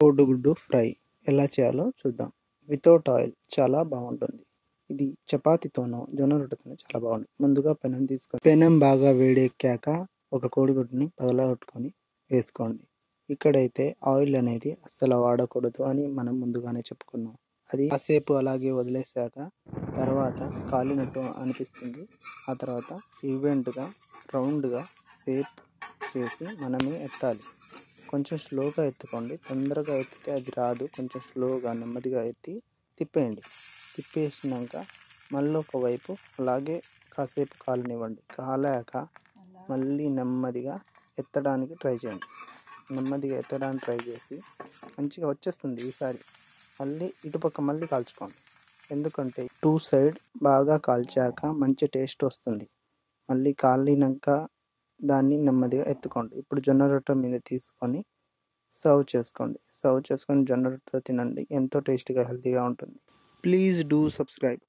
కోడిగుడ్డు ఫ్రై ఎలా చేయాలో చూద్దాం. వితౌట్ ఆయిల్ చాలా బాగుంటుంది. ఇది చపాతీతోనో జొన్న రొట్టెతోనో చాలా బాగుంటుంది. ముందుగా పెనం తీసుకొని పెనం బాగా వేడెక్కాక ఒక కోడిగుడ్డుని పగలగొట్టుకొని వేసుకోండి. ఇక్కడైతే ఆయిల్ అనేది అస్సలు వాడకూడదు అని మనం ముందుగానే చెప్పుకున్నాం. అది కాసేపు అలాగే వదిలేసాక తర్వాత కాలినట్టు అనిపిస్తుంది. ఆ తర్వాత ఈవెంట్గా రౌండ్గా షేప్ చేసి మనమే ఎత్తాలి. కొంచెం స్లోగా ఎత్తుకోండి. తొందరగా ఎత్తితే అది రాదు. కొంచెం స్లోగా నెమ్మదిగా ఎత్తి తిప్పేయండి. తిప్పేసినాక మళ్ళీ ఒకవైపు అలాగే కాసేపు కాలనివ్వండి. కాలాక మళ్ళీ నెమ్మదిగా ఎత్తడానికి ట్రై చేయండి. నెమ్మదిగా ఎత్తడానికి ట్రై చేసి మంచిగా వచ్చేస్తుంది ఈసారి. మళ్ళీ ఇటుపక్క మళ్ళీ కాల్చుకోండి. ఎందుకంటే టూ సైడ్ బాగా కాల్చాక మంచి టేస్ట్ వస్తుంది. మళ్ళీ కాలినాక దాన్ని నెమ్మదిగా ఎత్తుకోండి. ఇప్పుడు జొన్న రొట్టె మీద తీసుకొని సర్వ్ చేసుకోండి. సర్వ్ చేసుకొని జొన్న రొట్టెతో తినండి. ఎంతో టేస్టీగా హెల్తీగా ఉంటుంది. Please do subscribe.